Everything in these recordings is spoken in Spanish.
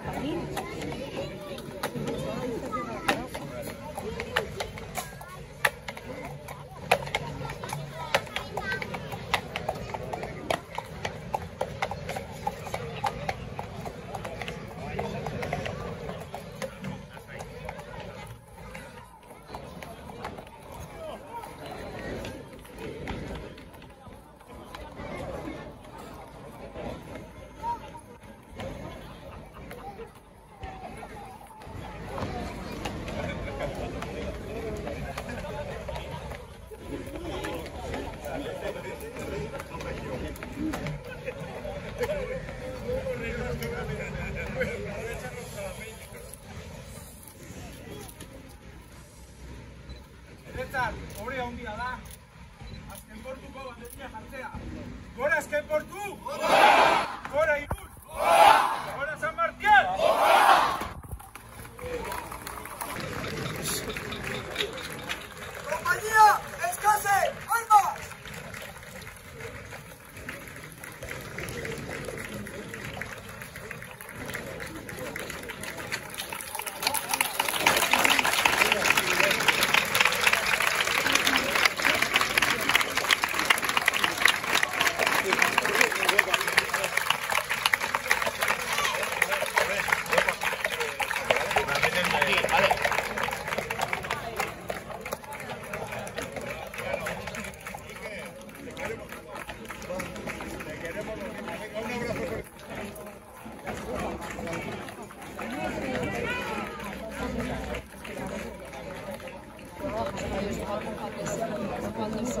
para mí. Guretzat, hori handia da. Azken portuko banderia jartzea. Gora azken portu! Gora! Gora!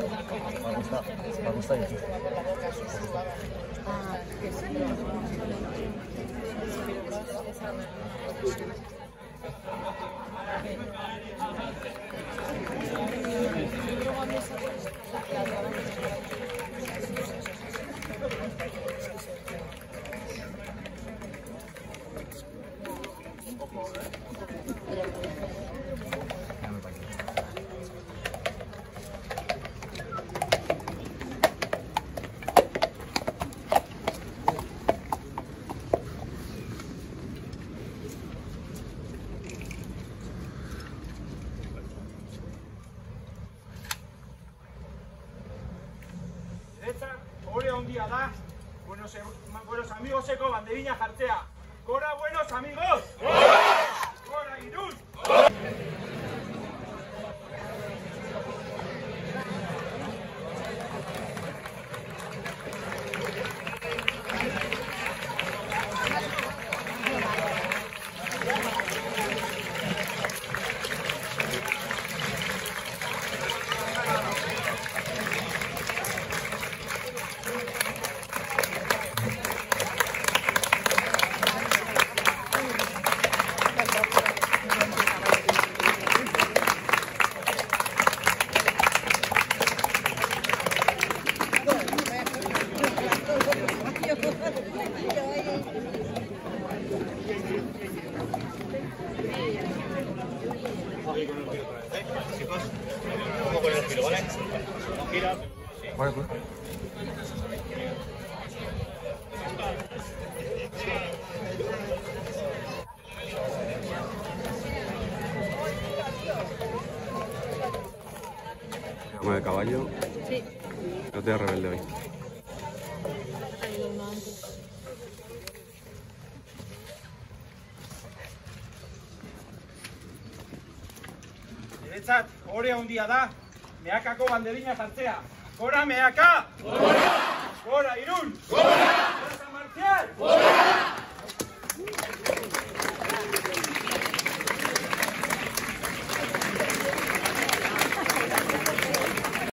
Me gusta, me gusta eso. Ah, handia da. Buenos, buenos amigoseko banderina jartzea. Gora, buenos amigos! Gora! Gora, irun! Con el caballo. Sí. No te rebelde hoy. Ha ido uno antes. Guretzat, hori handia da. Meakako banderina jartzea. Gora, meaka! Gora! Gora, irun! Gora! Gora, San Martial! Gora!